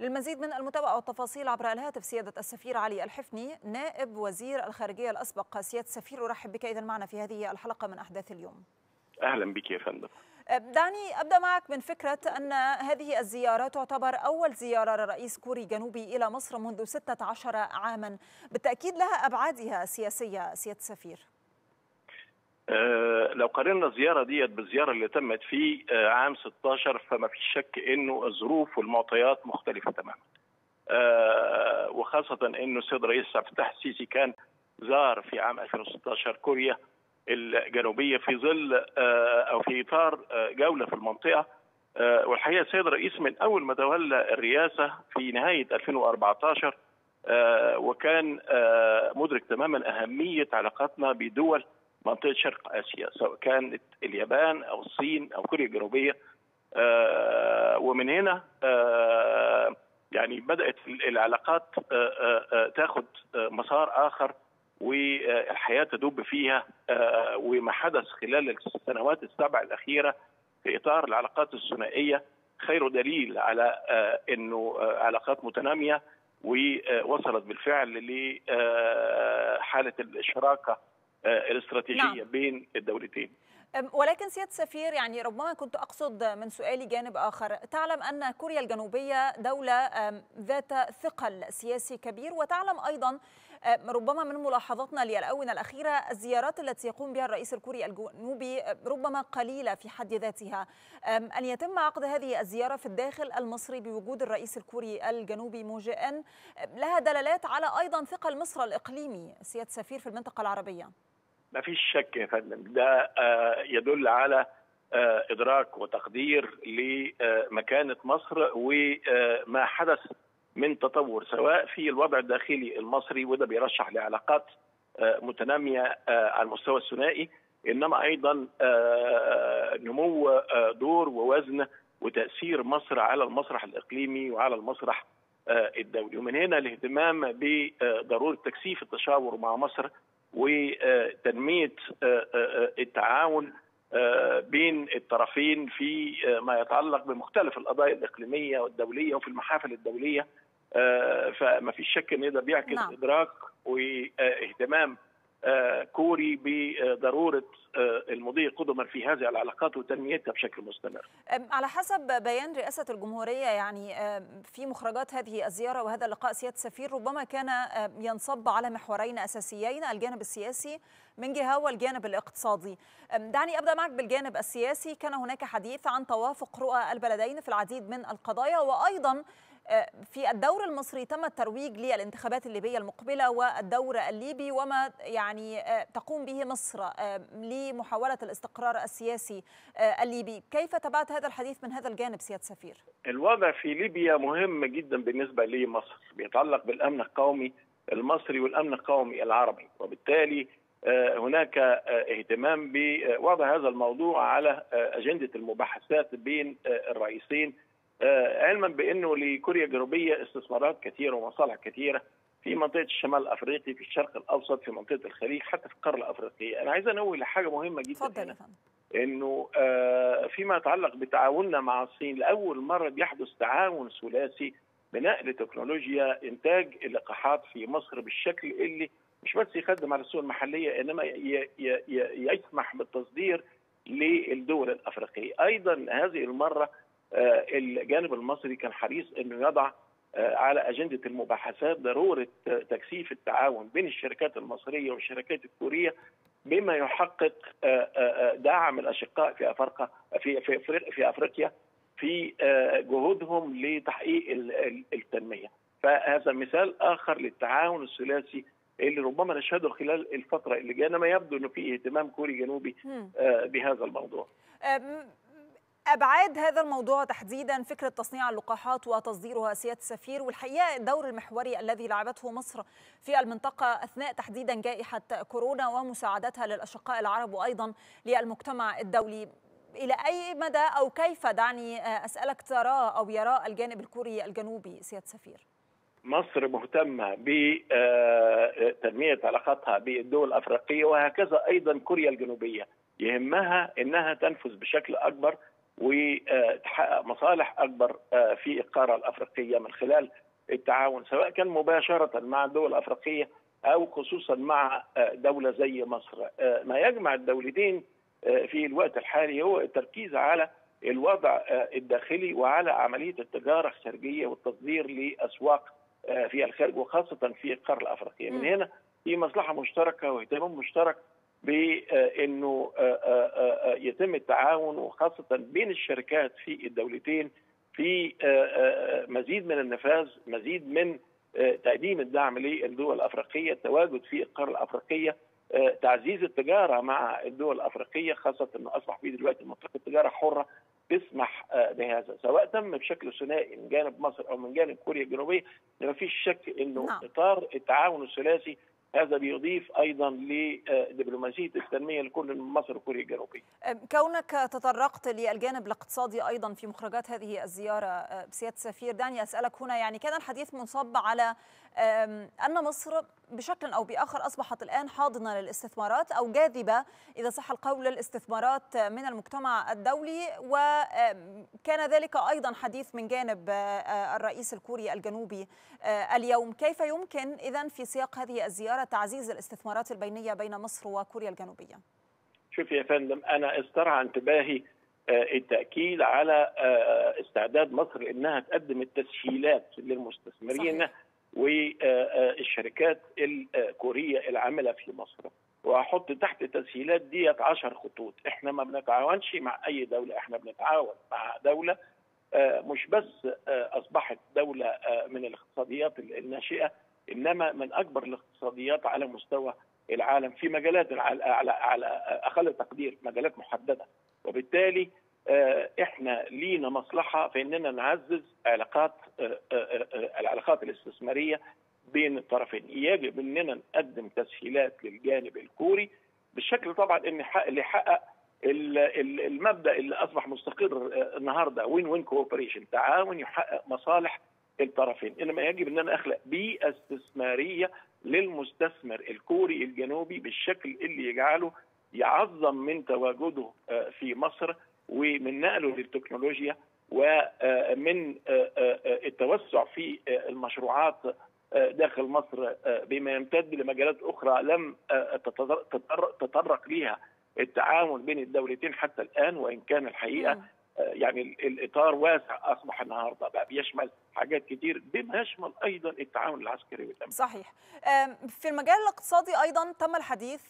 للمزيد من المتابعة والتفاصيل عبر الهاتف سيادة السفير علي الحفني نائب وزير الخارجية الأسبق سيادة السفير أرحب بك إذا معنا في هذه الحلقة من أحداث اليوم. أهلا بك يا فندم. دعني أبدأ معك من فكرة أن هذه الزيارة تعتبر أول زيارة لرئيس كوري جنوبي إلى مصر منذ 16 عاما بالتأكيد لها أبعادها السياسية سيادة السفير. أه لو قارنا الزيارة ديت بالزيارة اللي تمت في أه عام 16 فما فيش شك إنه الظروف والمعطيات مختلفة تماما. أه وخاصة إنه السيد رئيس عبد الفتاح السيسي كان زار في عام 2016 كوريا الجنوبية في ظل أو في إطار جولة في المنطقة والحقيقة السيد الرئيس من أول ما تولى الرئاسة في نهاية 2014 وكان مدرك تماما أهمية علاقاتنا بدول منطقة شرق آسيا سواء كانت اليابان أو الصين أو كوريا الجنوبية. ومن هنا يعني بدأت العلاقات تاخذ مسار آخر والحياة تدب فيها وما حدث خلال السنوات السبع الأخيرة في إطار العلاقات الثنائية. خير دليل على إنه علاقات متنامية ووصلت بالفعل لحاله الشراكة الاستراتيجية نعم. بين الدولتين. ولكن سياده السفير يعني ربما كنت أقصد من سؤالي جانب آخر، تعلم أن كوريا الجنوبية دولة ذات ثقل سياسي كبير وتعلم أيضا ربما من ملاحظاتنا للأونة الأخيرة الزيارات التي يقوم بها الرئيس الكوري الجنوبي ربما قليلة في حد ذاتها. أن يتم عقد هذه الزيارة في الداخل المصري بوجود الرئيس الكوري الجنوبي مو جي ان لها دلالات على أيضا ثقل مصر الإقليمي سياده السفير في المنطقة العربية. ما فيش شك يا فندم. ده يدل على إدراك وتقدير لمكانة مصر وما حدث من تطور سواء في الوضع الداخلي المصري وده بيرشح لعلاقات متنامية على المستوى الثنائي إنما أيضا نمو دور ووزن وتأثير مصر على المسرح الإقليمي وعلى المسرح الدولي. ومن هنا الاهتمام بضرورة تكثيف التشاور مع مصر وتنمية التعاون بين الطرفين في ما يتعلق بمختلف القضايا الإقليمية والدولية وفي المحافل الدولية فما فيش شك إن ده بيعكس نعم. إدراك وإهتمام كوري بضرورة المضي قدما في هذه العلاقات وتنميتها بشكل مستمر. على حسب بيان رئاسة الجمهورية يعني في مخرجات هذه الزيارة وهذا اللقاء سيادة السفير ربما كان ينصب على محورين أساسيين الجانب السياسي من جهة والجانب الاقتصادي. دعني أبدأ معك بالجانب السياسي كان هناك حديث عن توافق رؤى البلدين في العديد من القضايا وأيضا في الدور المصري تم الترويج للانتخابات الليبية المقبلة والدور الليبي وما يعني تقوم به مصر لمحاولة الاستقرار السياسي الليبي، كيف تبعت هذا الحديث من هذا الجانب سياده السفير؟ الوضع في ليبيا مهم جدا بالنسبة لمصر، بيتعلق بالأمن القومي المصري والأمن القومي العربي، وبالتالي هناك اهتمام بوضع هذا الموضوع على أجندة المباحثات بين الرئيسين علما بأنه لكوريا الجنوبية استثمارات كثيرة ومصالح كثيرة في منطقة الشمال الأفريقي في الشرق الأوسط في منطقة الخليج حتى في القارة الأفريقية. أنا عايز أنوه لحاجه مهمة جدا. فضل إنه فيما يتعلق بتعاوننا مع الصين لأول مرة بيحدث تعاون ثلاثي بنقل تكنولوجيا إنتاج اللقاحات في مصر بالشكل اللي مش بس يخدم على السوق المحلية إنما يسمح بالتصدير للدول الأفريقية. أيضا هذه المرة الجانب المصري كان حريص إنه يضع على أجندة المباحثات ضرورة تكثيف التعاون بين الشركات المصرية والشركات الكورية بما يحقق دعم الأشقاء في أفريقيا في في في أفريقيا في جهودهم لتحقيق التنمية. فهذا مثال آخر للتعاون الثلاثي اللي ربما نشهده خلال الفترة اللي جاية. إنما يبدو إنه في اهتمام كوري جنوبي بهذا الموضوع. أبعاد هذا الموضوع تحديدا فكرة تصنيع اللقاحات وتصديرها سيادة السفير. والحقيقة الدور المحوري الذي لعبته مصر في المنطقة أثناء تحديدا جائحة كورونا ومساعدتها للأشقاء العرب وأيضا للمجتمع الدولي. إلى أي مدى أو كيف دعني أسألك ترى أو يرى الجانب الكوري الجنوبي سيادة السفير؟ مصر مهتمة بتنمية علاقاتها بالدول الأفريقية وهكذا أيضا كوريا الجنوبية. يهمها إنها تنفذ بشكل أكبر وتحقق مصالح أكبر في القاره الأفريقية من خلال التعاون سواء كان مباشرة مع الدول الافريقيه أو خصوصا مع دولة زي مصر. ما يجمع الدولتين في الوقت الحالي هو التركيز على الوضع الداخلي وعلى عملية التجارة الخارجية والتصدير لأسواق في الخارج وخاصة في القارة الأفريقية. من هنا في مصلحة مشتركة واهتمام مشترك بانه يتم التعاون وخاصة بين الشركات في الدولتين في مزيد من النفاذ مزيد من تقديم الدعم للدول الأفريقية التواجد في القارة الأفريقية تعزيز التجارة مع الدول الأفريقية خاصة إنه أصبح في دلوقتي منطقة تجارة حرة تسمح بهذا سواء تم بشكل ثنائي من جانب مصر أو من جانب كوريا الجنوبية ما فيش شك إنه نعم. إطار التعاون الثلاثي هذا بيضيف أيضا لدبلوماسية التنمية لكل مصر وكوريا الجنوبية. كونك تطرقت للجانب الاقتصادي أيضا في مخرجات هذه الزيارة سيادة السفير دعني أسألك هنا يعني كان الحديث منصب على أن مصر بشكل أو بآخر أصبحت الآن حاضنة للاستثمارات أو جاذبة إذا صح القول للاستثمارات من المجتمع الدولي. وكان ذلك أيضا حديث من جانب الرئيس الكوري الجنوبي اليوم. كيف يمكن اذا في سياق هذه الزيارة تعزيز الاستثمارات البينية بين مصر وكوريا الجنوبية؟ شوف يا فندم أنا استرعى انتباهي التأكيد على استعداد مصر إنها تقدم التسهيلات للمستثمرين صحيح. والشركات الكورية العاملة في مصر. وهحط تحت التسهيلات ديت 10 خطوط. إحنا ما بنتعاونش مع أي دولة. إحنا بنتعاون مع دولة مش بس أصبحت دولة من الاقتصاديات الناشئة إنما من أكبر الاقتصاديات على مستوى العالم في مجالات على, على أقل تقدير مجالات محددة. وبالتالي إحنا لينا مصلحة في إننا نعزز علاقات العلاقات الاستثمارية بين الطرفين. يجب إننا نقدم تسهيلات للجانب الكوري بالشكل طبعا إن اللي يحقق المبدأ اللي أصبح مستقر النهارده وين وين كوبريشن تعاون يحقق مصالح الطرفين. إنما يجب ان أنا اخلق بيئة استثمارية للمستثمر الكوري الجنوبي بالشكل اللي يجعله يعظم من تواجده في مصر. ومن نقله للتكنولوجيا ومن التوسع في المشروعات داخل مصر بما يمتد لمجالات أخرى لم تطرق ليها التعاون بين الدولتين حتى الآن وإن كان الحقيقة يعني الإطار واسع أصبح النهارده بقى بيشمل حاجات كتير بما يشمل أيضا التعاون العسكري والأمني. صحيح. في المجال الاقتصادي أيضا تم الحديث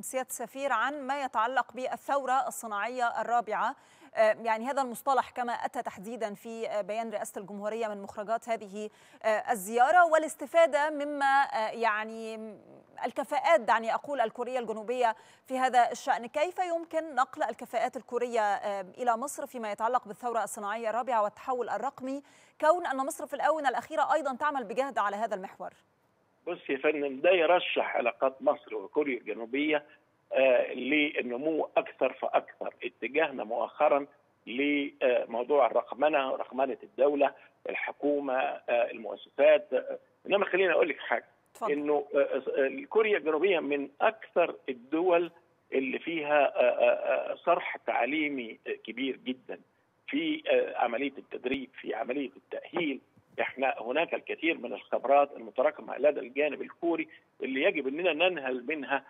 سيادة السفير عن ما يتعلق بالثورة الصناعية الرابعة يعني هذا المصطلح كما أتى تحديدا في بيان رئاسة الجمهورية من مخرجات هذه الزيارة والاستفادة مما يعني الكفاءات دعني أقول الكورية الجنوبية في هذا الشأن، كيف يمكن نقل الكفاءات الكورية إلى مصر فيما يتعلق بالثورة الصناعية الرابعة والتحول الرقمي، كون أن مصر في الاونه الأخيرة أيضا تعمل بجهد على هذا المحور؟ بص يا فندم ده يرشح علاقات مصر وكوريا الجنوبية آه للنمو أكثر فأكثر، اتجاهنا مؤخرا لموضوع الرقمنة رقمنة الدولة، الحكومة، آه المؤسسات، إنما خليني أقول لك حاجة فضل. إنه كوريا الجنوبية من أكثر الدول اللي فيها صرح تعليمي كبير جدا في عملية التدريب في عملية التأهيل. إحنا هناك الكثير من الخبرات المتراكمة لدى الجانب الكوري اللي يجب إننا ننهل منها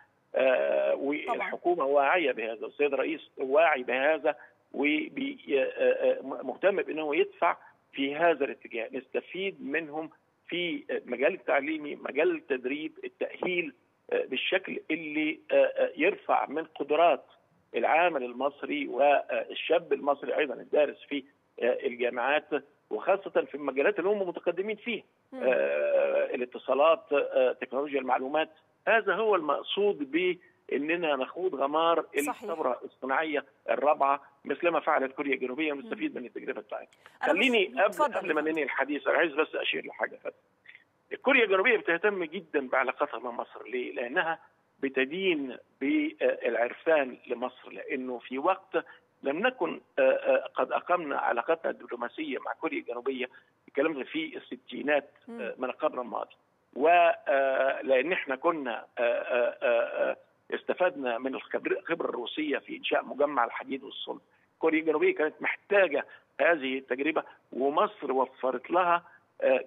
والحكومة واعية بهذا. السيد الرئيس واعي بهذا ومهتم بأنه يدفع في هذا الاتجاه. نستفيد منهم في مجال التعليمي مجال التدريب التأهيل بالشكل اللي يرفع من قدرات العامل المصري والشاب المصري أيضا الدارس في الجامعات وخاصة في المجالات اللي هم متقدمين فيها الاتصالات تكنولوجيا المعلومات هذا هو المقصود ب اننا نخوض غمار الثورة الصناعية الرابعة مثلما فعلت كوريا الجنوبية ونستفيد من التجربة بتاعتها. خليني قبل قبل ما ننهي الحديث أنا عايز بس أشير لحاجة فاتت. كوريا الجنوبية بتهتم جدا بعلاقتها مع مصر ليه؟ لأنها بتدين بالعرفان لمصر لأنه في وقت لم نكن قد أقمنا علاقاتنا الدبلوماسية مع كوريا الجنوبية الكلام في الستينات من القرن الماضي. ولان إحنا كنا استفدنا من الخبرة الروسية في إنشاء مجمع الحديد والصلب. كوريا الجنوبية كانت محتاجة هذه التجربة ومصر وفرت لها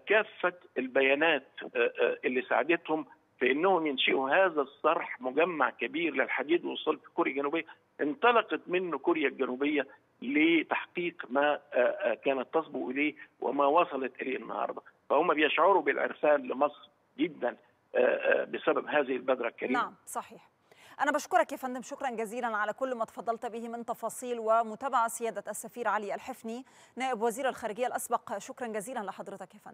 كافة البيانات اللي ساعدتهم في انهم ينشئوا هذا الصرح مجمع كبير للحديد والصلب في كوريا الجنوبية انطلقت منه كوريا الجنوبية لتحقيق ما كانت تصبو إليه وما وصلت إليه النهارده. فهم بيشعروا بالعرفان لمصر جدا بسبب هذه البذرة الكريمة. نعم صحيح. أنا بشكرك يا فندم شكرا جزيلا على كل ما تفضلت به من تفاصيل ومتابعة سيادة السفير علي الحفني نائب وزير الخارجية الأسبق. شكرا جزيلا لحضرتك يا فندم.